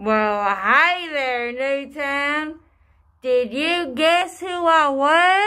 Well, hi there, Newtown. Did you guess who I was?